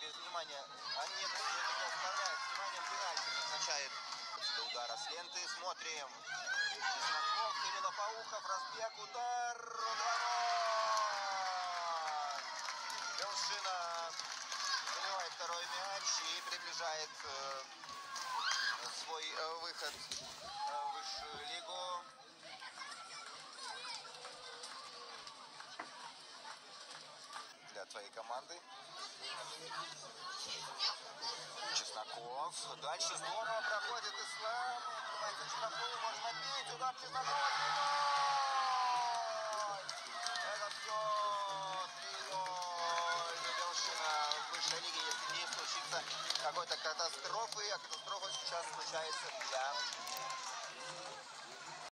внимание. Они не оставляют. Внимание, пенальти назначает. До удара с ленты. Смотрим. Чесноков, Кирилл Паухов, разбег, удар. 2-0. Левшина забивает второй мяч и приближает э, свой э, выход э, в высшую лигу. Для твоей команды. Чесноков. Дальше здорово проходит Ислам. Открывается Чесноков. Можно бить. Удар Чеснокова. 3-0. Это все 3-0. Левшина в высшей лиге, если не случится какой-то катастрофы. А катастрофа сейчас случается для